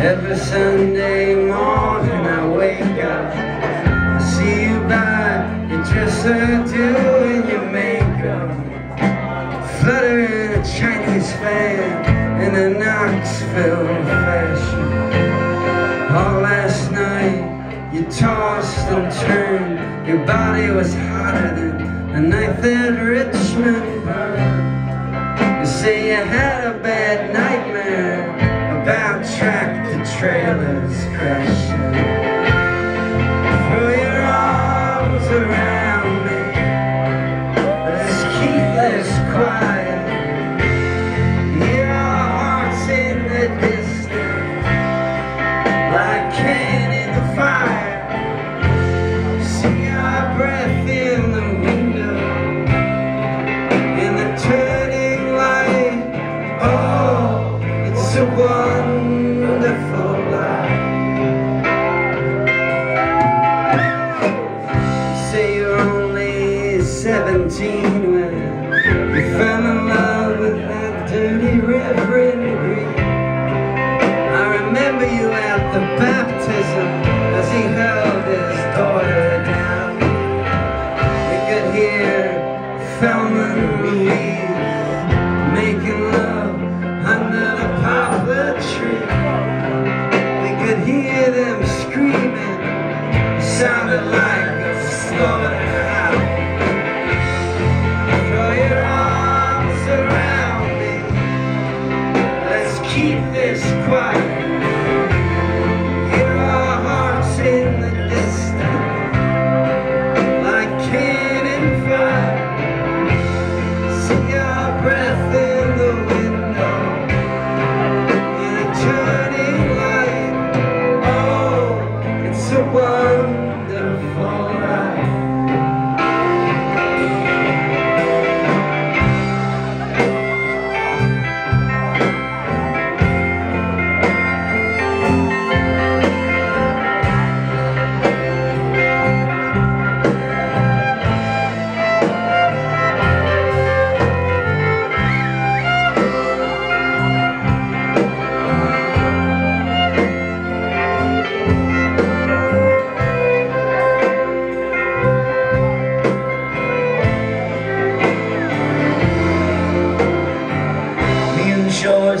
Every Sunday morning I wake up. I see you by your dresser doing Fan in a Knoxville fashion. All last night you tossed and turned. Your body was hotter than a knife that Richmond. Burned You say you had a bad nightmare about tractor trailers crashing. Keep this quiet.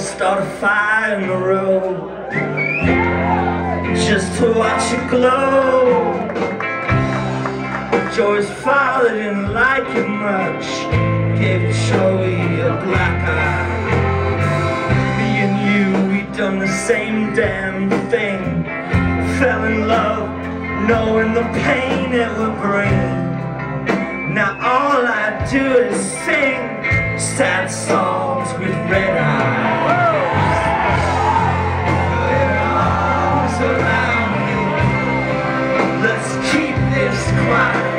Start a fire in the road Just to watch it glow. George's father didn't like it much Gave Joey a black eye. Me and you, we done the same damn thing. Fell in love knowing the pain it would bring. Now all I do is sing sad songs with red eyes. This